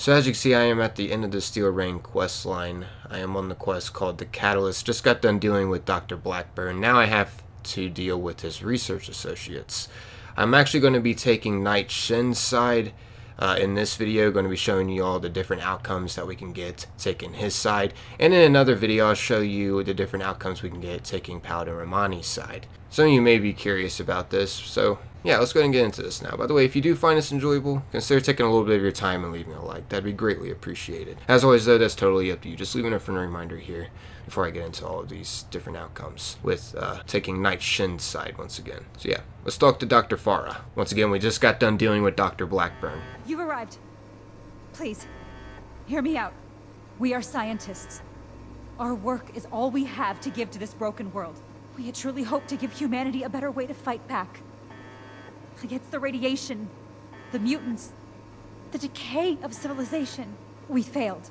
So as you can see, I am at the end of the Steel Reign quest line. I am on the quest called The Catalyst. Just got done dealing with Dr. Blackburn. Now I have to deal with his research associates. I'm actually going to be taking Knight Shin's side uh, in this video. Going to be showing you all the different outcomes that we can get taking his side. And in another video, I'll show you the different outcomes we can get taking Paladin Rahmani's side. Some of you may be curious about this, so yeah, let's go ahead and get into this now. By the way, if you do find this enjoyable, consider taking a little bit of your time and leaving a like. That'd be greatly appreciated. As always, though, that's totally up to you. Just leaving a friendly reminder here before I get into all of these different outcomes with uh, taking Knight Shin's side once again. So yeah, let's talk to Dr. Farah. Once again, we just got done dealing with Dr. Blackburn. You've arrived. Please, hear me out. We are scientists. Our work is all we have to give to this broken world. We had truly hoped to give humanity a better way to fight back. Against the radiation, the mutants, the decay of civilization. We failed.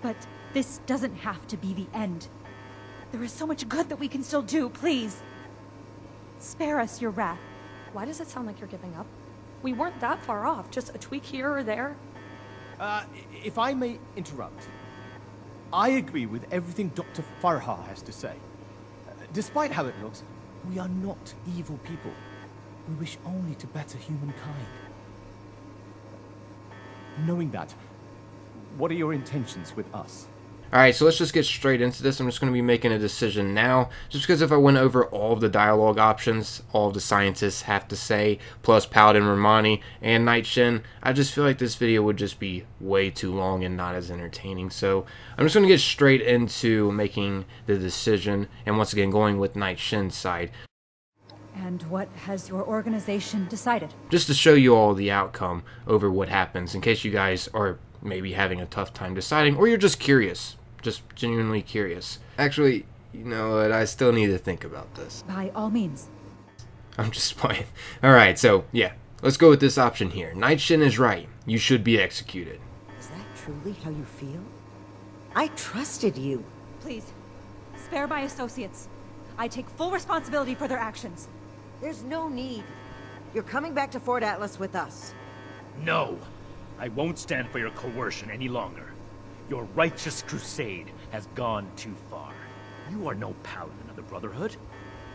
But this doesn't have to be the end. There is so much good that we can still do, please. Spare us your wrath. Why does it sound like you're giving up? We weren't that far off, just a tweak here or there. Uh, if I may interrupt, I agree with everything Dr. Farha has to say. Despite how it looks, we are not evil people. We wish only to better humankind. Knowing that, what are your intentions with us? Alright, so let's just get straight into this. I'm just going to be making a decision now. Just because if I went over all of the dialogue options, all of the scientists have to say, plus Paladin Rahmani and Knight Shin, I just feel like this video would just be way too long and not as entertaining. So I'm just going to get straight into making the decision, and once again going with Knight Shin's side. And what has your organization decided? Just to show you all the outcome over what happens, in case you guys are maybe having a tough time deciding, or you're just curious just genuinely curious. Actually, you know what? I still need to think about this. By all means. I'm just playing. Alright, so, yeah. Let's go with this option here. Knight Shin is right. You should be executed. Is that truly how you feel? I trusted you. Please, spare my associates. I take full responsibility for their actions. There's no need. You're coming back to Fort Atlas with us. No. I won't stand for your coercion any longer. Your righteous crusade has gone too far. You are no paladin of the Brotherhood.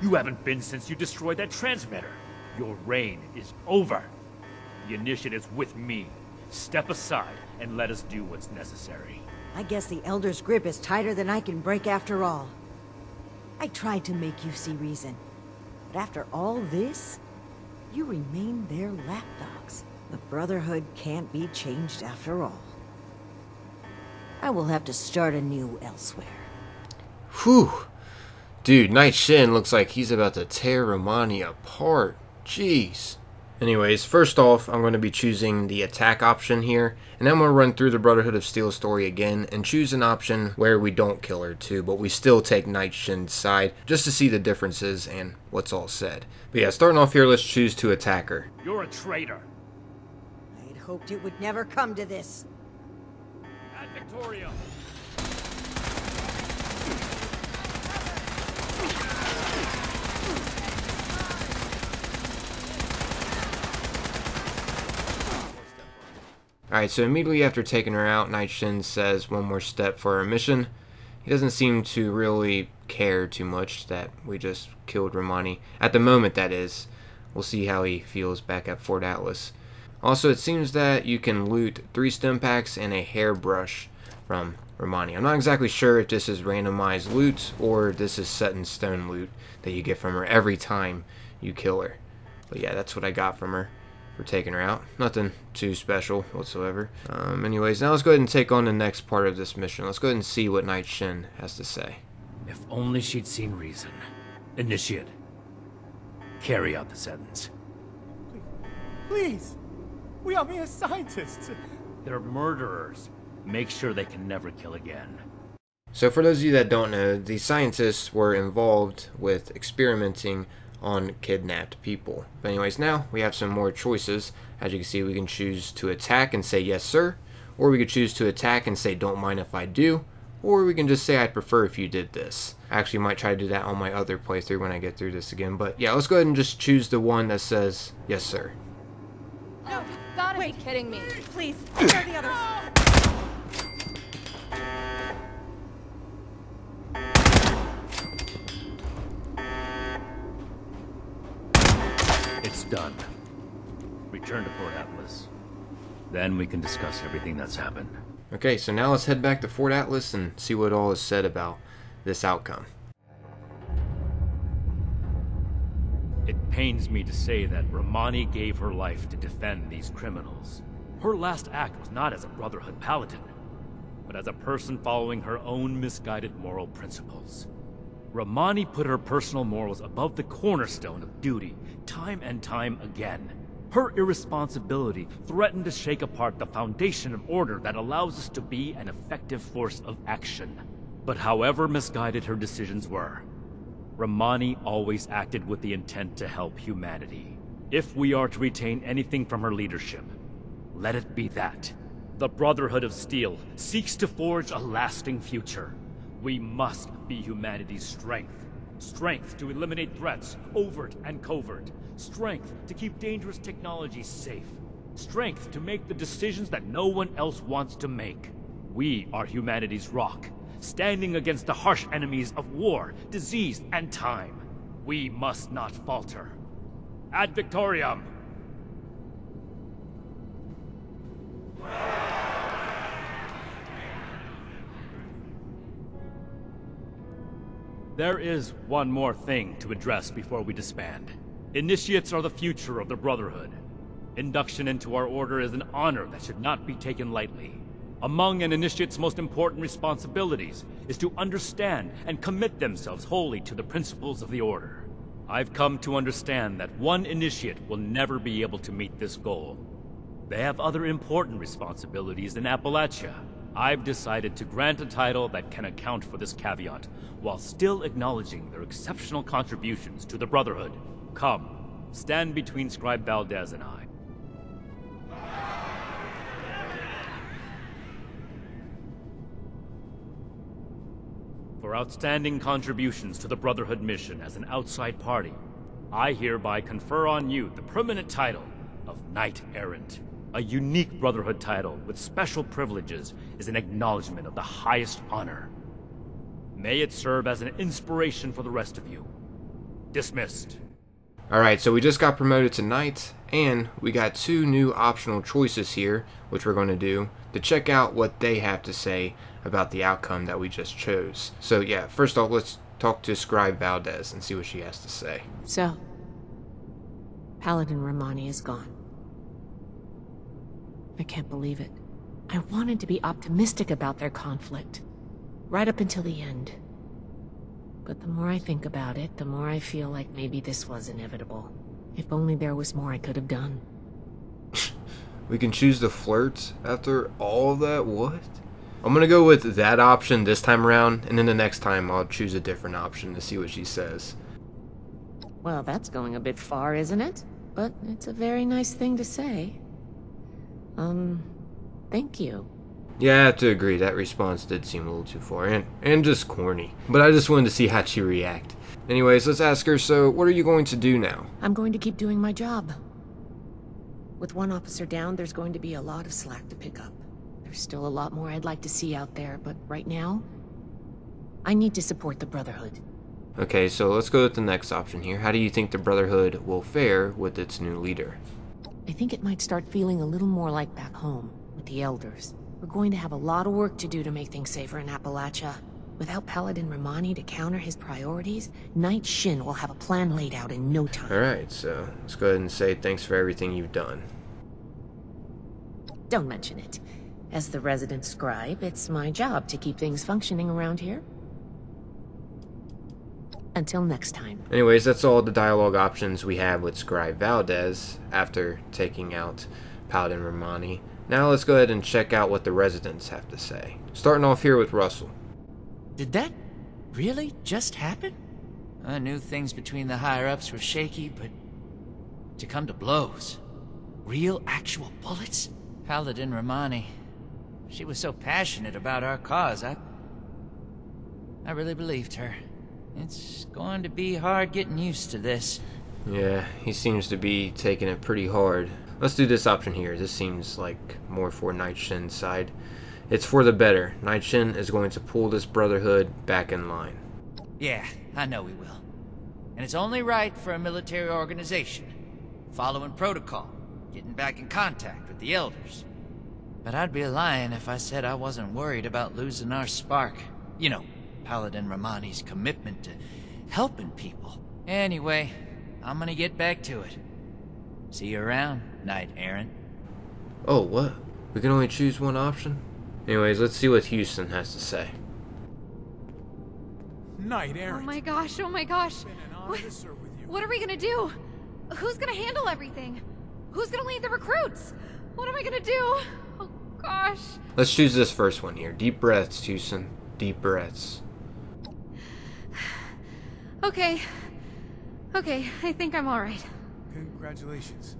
You haven't been since you destroyed that transmitter. Your reign is over. The initiative's with me. Step aside and let us do what's necessary. I guess the Elder's grip is tighter than I can break after all. I tried to make you see reason. But after all this, you remain their lapdogs. The Brotherhood can't be changed after all. I will have to start anew elsewhere. Whew. Dude, Knight Shin looks like he's about to tear Rahmani apart. Jeez. Anyways, first off, I'm going to be choosing the attack option here, and then I'm going to run through the Brotherhood of Steel story again, and choose an option where we don't kill her too, but we still take Knight Shin's side, just to see the differences and what's all said. But yeah, starting off here, let's choose to attack her. You're a traitor. I had hoped it would never come to this. Alright, so immediately after taking her out, Knight Shin says one more step for our mission. He doesn't seem to really care too much that we just killed Rahmani. At the moment, that is. We'll see how he feels back at Fort Atlas. Also, it seems that you can loot three Stimpaks and a hairbrush from Rahmani. I'm not exactly sure if this is randomized loot or this is set in stone loot that you get from her every time you kill her. But yeah, that's what I got from her for taking her out. Nothing too special whatsoever. Um, anyways, now let's go ahead and take on the next part of this mission. Let's go ahead and see what Knight Shin has to say. If only she'd seen reason. Initiate. Carry out the sentence. Please! We are mere scientists! They're murderers. Make sure they can never kill again. So for those of you that don't know, the scientists were involved with experimenting on kidnapped people. But anyways, now we have some more choices. As you can see, we can choose to attack and say yes sir, or we could choose to attack and say don't mind if I do, or we can just say I'd prefer if you did this. I actually might try to do that on my other playthrough when I get through this again, but yeah, let's go ahead and just choose the one that says yes sir. No, gotta Wait. be kidding me. Please, spare the others. Done. Return to Fort Atlas. Then we can discuss everything that's happened. Okay, so now let's head back to Fort Atlas and see what all is said about this outcome. It pains me to say that Rahmani gave her life to defend these criminals. Her last act was not as a Brotherhood paladin, but as a person following her own misguided moral principles. Rahmani put her personal morals above the cornerstone of duty, time and time again. Her irresponsibility threatened to shake apart the foundation of order that allows us to be an effective force of action. But however misguided her decisions were, Rahmani always acted with the intent to help humanity. If we are to retain anything from her leadership, let it be that. The Brotherhood of Steel seeks to forge a lasting future. We must be humanity's strength. Strength to eliminate threats, overt and covert. Strength to keep dangerous technologies safe. Strength to make the decisions that no one else wants to make. We are humanity's rock, standing against the harsh enemies of war, disease, and time. We must not falter. Ad Victoriam! There is one more thing to address before we disband. Initiates are the future of the Brotherhood. Induction into our order is an honor that should not be taken lightly. Among an initiate's most important responsibilities is to understand and commit themselves wholly to the principles of the order. I've come to understand that one initiate will never be able to meet this goal. They have other important responsibilities in Appalachia. I've decided to grant a title that can account for this caveat, while still acknowledging their exceptional contributions to the Brotherhood. Come, stand between Scribe Valdez and I. For outstanding contributions to the Brotherhood mission as an outside party, I hereby confer on you the permanent title of Knight Errant. A unique Brotherhood title with special privileges is an acknowledgement of the highest honor. May it serve as an inspiration for the rest of you. Dismissed. Alright, so we just got promoted to Knight, and we got two new optional choices here, which we're going to do, to check out what they have to say about the outcome that we just chose. So yeah, first off, let's talk to Scribe Valdez and see what she has to say. So, Paladin Rahmani is gone. I can't believe it. I wanted to be optimistic about their conflict, right up until the end. But the more I think about it, the more I feel like maybe this was inevitable. If only there was more I could have done. We can choose to flirt after all of that? What? I'm gonna go with that option this time around, and then the next time I'll choose a different option to see what she says. Well, that's going a bit far, isn't it? But it's a very nice thing to say. Um, thank you. Yeah, I have to agree, that response did seem a little too far, and, and just corny. But I just wanted to see how she react. Anyways, let's ask her, so what are you going to do now? I'm going to keep doing my job. With one officer down, there's going to be a lot of slack to pick up. There's still a lot more I'd like to see out there, but right now, I need to support the Brotherhood. Okay, so let's go with the next option here. How do you think the Brotherhood will fare with its new leader? I think it might start feeling a little more like back home, with the Elders. We're going to have a lot of work to do to make things safer in Appalachia. Without Paladin Rahmani to counter his priorities, Knight Shin will have a plan laid out in no time. Alright, so let's go ahead and say thanks for everything you've done. Don't mention it. As the resident scribe, it's my job to keep things functioning around here. Until next time. Anyways, that's all the dialogue options we have with Scribe Valdez after taking out Paladin Rahmani. Now let's go ahead and check out what the residents have to say. Starting off here with Russell. Did that really just happen? I knew things between the higher-ups were shaky, but to come to blows. Real, actual bullets? Paladin Rahmani. She was so passionate about our cause, I... I really believed her. It's going to be hard getting used to this. Yeah, he seems to be taking it pretty hard. Let's do this option here. This seems like more for Knight Shin's side. It's for the better. Knight Shin is going to pull this brotherhood back in line. Yeah, I know he will. And it's only right for a military organization. following protocol, getting back in contact with the Elders. But I'd be lying if I said I wasn't worried about losing our spark. You know, Paladin Rahmani's commitment to helping people. Anyway, I'm gonna get back to it. See you around, Knight Errant. Oh, what? We can only choose one option? Anyways, let's see what Houston has to say. Knight Errant. Oh my gosh, oh my gosh. Been an honor What, to serve with you. what are we gonna do? Who's gonna handle everything? Who's gonna lead the recruits? What am I gonna do? Oh gosh. Let's choose this first one here. Deep breaths, Houston. Deep breaths. Okay. Okay, I think I'm alright. Congratulations.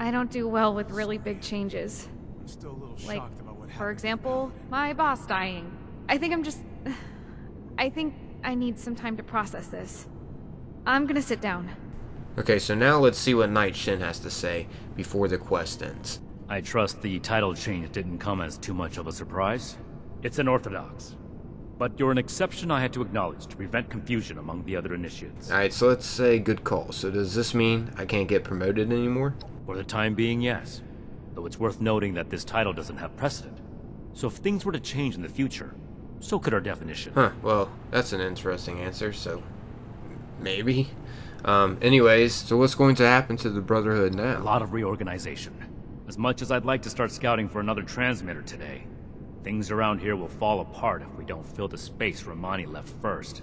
I don't do well with really big changes. I'm still a little Like, shocked about what happened. For example, my boss dying. I think I'm just. I think I need some time to process this. I'm gonna sit down. Okay, so now let's see what Knight Shin has to say before the quest ends. I trust the title change didn't come as too much of a surprise. It's unorthodox. But you're an exception I had to acknowledge to prevent confusion among the other initiates. Alright, so let's say good call. So does this mean I can't get promoted anymore? For the time being, yes. Though it's worth noting that this title doesn't have precedent. So if things were to change in the future, so could our definition. Huh, well, that's an interesting answer, so maybe. Um, anyways, so what's going to happen to the Brotherhood now? A lot of reorganization. As much as I'd like to start scouting for another transmitter today, things around here will fall apart if we don't fill the space Rahmani left first.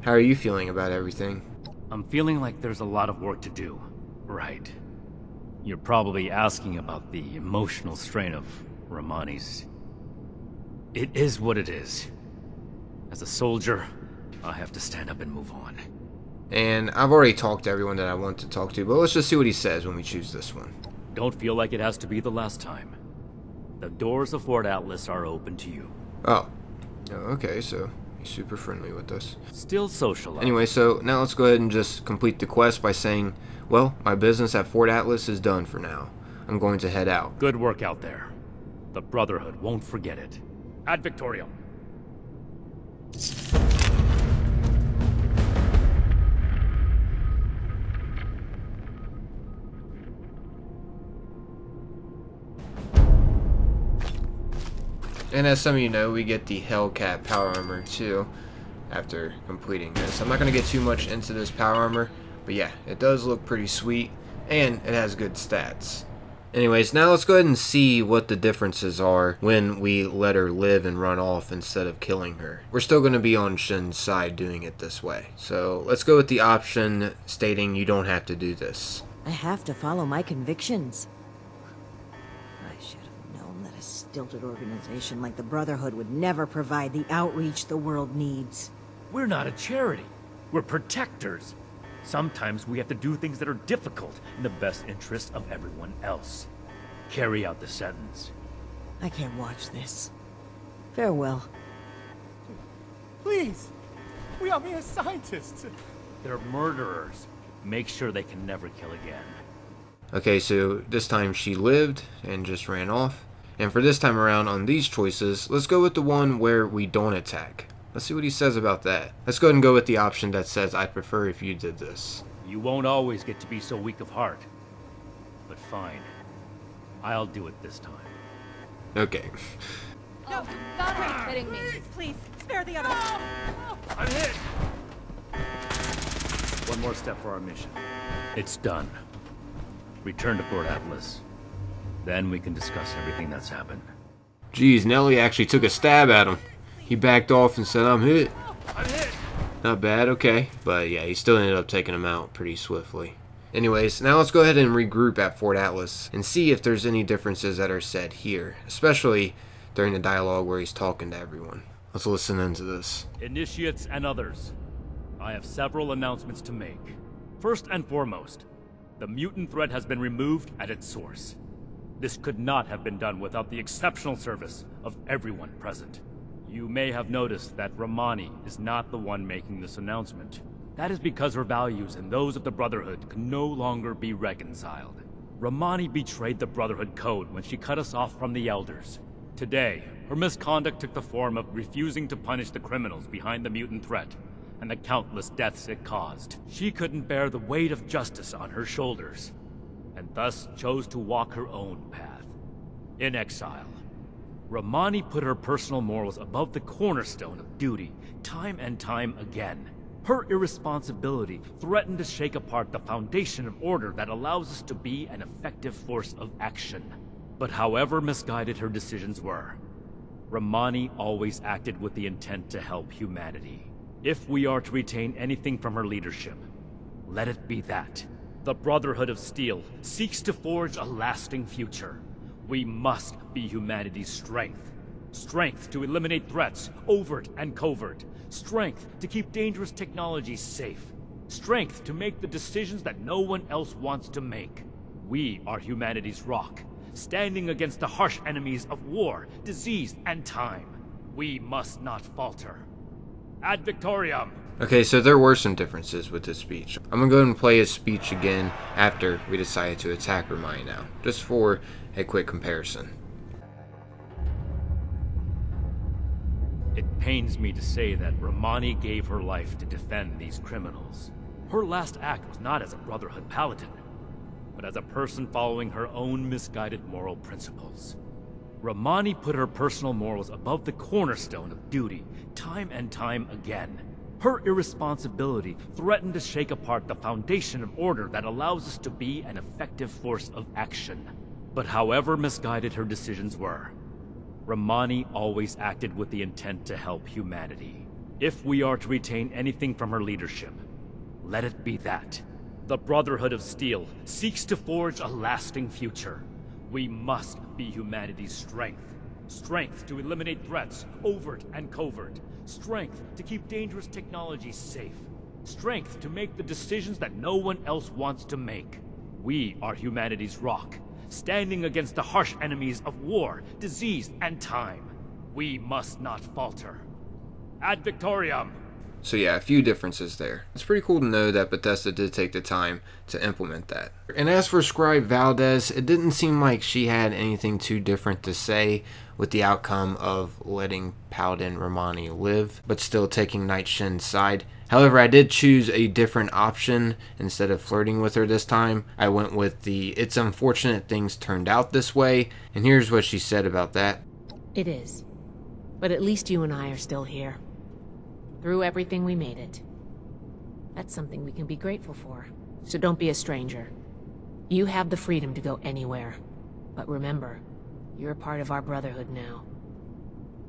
How are you feeling about everything? I'm feeling like there's a lot of work to do. Right. You're probably asking about the emotional strain of Rahmani's. It is what it is. As a soldier, I have to stand up and move on. And I've already talked to everyone that I want to talk to, but let's just see what he says when we choose this one. Don't feel like it has to be the last time. The doors of Fort Atlas are open to you. Oh. Oh, okay, so he's super friendly with us. Still socialize. Anyway, so now let's go ahead and just complete the quest by saying, well, my business at Fort Atlas is done for now. I'm going to head out. Good work out there. The Brotherhood won't forget it. Ad Victoriam. And as some of you know, we get the Hellcat power armor too after completing this. I'm not going to get too much into this power armor, but yeah, it does look pretty sweet and it has good stats. Anyways, now let's go ahead and see what the differences are when we let her live and run off instead of killing her. We're still going to be on Shin's side doing it this way. So let's go with the option stating you don't have to do this. I have to follow my convictions. I should have known that a stilted organization like the Brotherhood would never provide the outreach the world needs. We're not a charity. We're protectors. Sometimes we have to do things that are difficult in the best interest of everyone else. Carry out the sentence. I can't watch this. Farewell. Please! We are mere scientists! They're murderers. Make sure they can never kill again. Okay, so this time she lived and just ran off. And for this time around on these choices, let's go with the one where we don't attack. Let's see what he says about that. Let's go ahead and go with the option that says I'd prefer if you did this. You won't always get to be so weak of heart. But fine. I'll do it this time. Okay. No, God, are you kidding me? Please, spare the others. I'm hit! One more step for our mission. It's done. Return to Fort Atlas. Then we can discuss everything that's happened. Geez, Nelly actually took a stab at him. He backed off and said, I'm hit. I'm hit! Not bad, okay. But yeah, he still ended up taking him out pretty swiftly. Anyways, now let's go ahead and regroup at Fort Atlas and see if there's any differences that are said here, especially during the dialogue where he's talking to everyone. Let's listen into this. Initiates and others. I have several announcements to make. First and foremost, the mutant threat has been removed at its source. This could not have been done without the exceptional service of everyone present. You may have noticed that Rahmani is not the one making this announcement. That is because her values and those of the Brotherhood can no longer be reconciled. Rahmani betrayed the Brotherhood code when she cut us off from the Elders. Today, her misconduct took the form of refusing to punish the criminals behind the mutant threat and the countless deaths it caused. She couldn't bear the weight of justice on her shoulders. And thus chose to walk her own path. In exile, Rahmani put her personal morals above the cornerstone of duty, time and time again. Her irresponsibility threatened to shake apart the foundation of order that allows us to be an effective force of action. But however misguided her decisions were, Rahmani always acted with the intent to help humanity. If we are to retain anything from her leadership, let it be that. The Brotherhood of Steel seeks to forge a lasting future. We must be humanity's strength. Strength to eliminate threats, overt and covert. Strength to keep dangerous technologies safe. Strength to make the decisions that no one else wants to make. We are humanity's rock, standing against the harsh enemies of war, disease, and time. We must not falter. Ad Victoriam! Okay, so there were some differences with this speech. I'm gonna go and play his speech again after we decided to attack Rahmani now, just for a quick comparison. It pains me to say that Rahmani gave her life to defend these criminals. Her last act was not as a Brotherhood Paladin, but as a person following her own misguided moral principles. Rahmani put her personal morals above the cornerstone of duty, time and time again. Her irresponsibility threatened to shake apart the foundation of order that allows us to be an effective force of action. But however misguided her decisions were, Rahmani always acted with the intent to help humanity. If we are to retain anything from her leadership, let it be that. The Brotherhood of Steel seeks to forge a lasting future. We must be humanity's strength. Strength to eliminate threats, overt and covert. Strength to keep dangerous technologies safe. Strength to make the decisions that no one else wants to make. We are humanity's rock, standing against the harsh enemies of war, disease, and time. We must not falter. Ad Victoriam! So yeah, a few differences there. It's pretty cool to know that Bethesda did take the time to implement that. And as for Scribe Valdez, it didn't seem like she had anything too different to say with the outcome of letting Paladin Rahmani live, but still taking Knight Shin's side. However, I did choose a different option instead of flirting with her this time. I went with the it's unfortunate things turned out this way, and here's what she said about that. It is. But at least you and I are still here. Through everything, we made it. That's something we can be grateful for. So don't be a stranger. You have the freedom to go anywhere. But remember, you're a part of our Brotherhood now.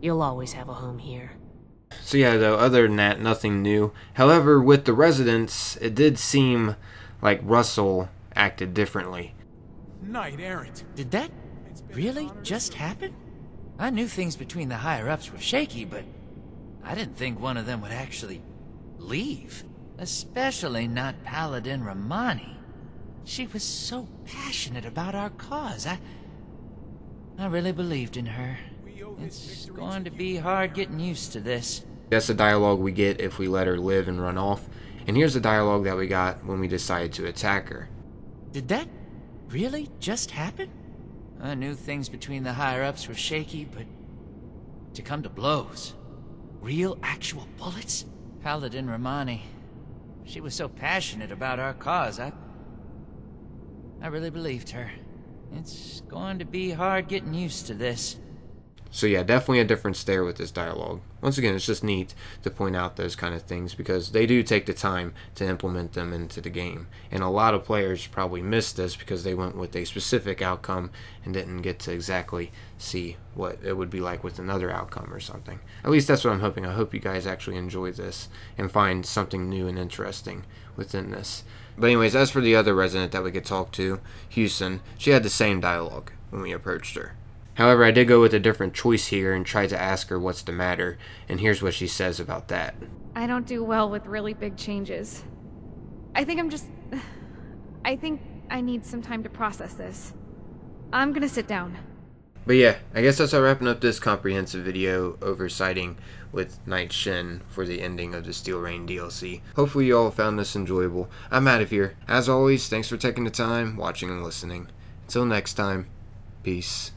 You'll always have a home here. So yeah, though, other than that, nothing new. However, with the residents, it did seem like Russell acted differently. Knight errant. Did that really just happen? I knew things between the higher-ups were shaky, but I didn't think one of them would actually leave. Especially not Paladin Rahmani. She was so passionate about our cause. I... I really believed in her. It's going to be hard getting used to this. That's the dialogue we get if we let her live and run off. And here's the dialogue that we got when we decided to attack her. Did that really just happen? I knew things between the higher-ups were shaky, but to come to blows. Real, actual bullets? Paladin Rahmani. She was so passionate about our cause, I... I really believed her. It's going to be hard getting used to this. So yeah, definitely a difference there with this dialogue. Once again, it's just neat to point out those kind of things because they do take the time to implement them into the game. And a lot of players probably missed this because they went with a specific outcome and didn't get to exactly see what it would be like with another outcome or something. At least that's what I'm hoping. I hope you guys actually enjoy this and find something new and interesting within this. But anyways, as for the other resident that we could talk to, Houston, she had the same dialogue when we approached her. However, I did go with a different choice here and tried to ask her what's the matter, and here's what she says about that. I don't do well with really big changes. I think I'm just. I think I need some time to process this. I'm gonna sit down. But yeah, I guess that's how wrapping up this comprehensive video oversighting with Knight Shin for the ending of the Steel Reign DLC. Hopefully you all found this enjoyable. I'm out of here. As always, thanks for taking the time, watching and listening. Until next time, peace.